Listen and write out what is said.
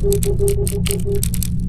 どこ?